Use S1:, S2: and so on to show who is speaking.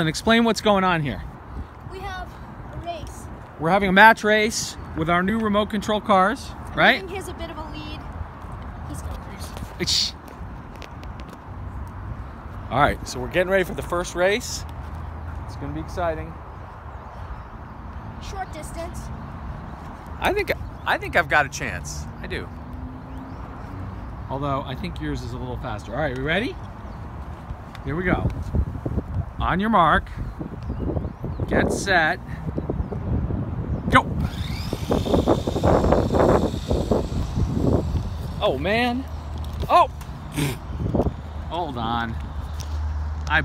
S1: And explain what's going on here.
S2: We have a race.
S1: We're having a match race with our new remote control cars, right?
S2: I think he's a bit of a lead. He's going first.
S1: All right, so we're getting ready for the first race. It's gonna be exciting.
S2: Short distance.
S1: I think I think I've got a chance. I do. Although I think yours is a little faster. All right, we ready? Here we go. On your mark. Get set. Go. Oh man. Oh. Hold on. I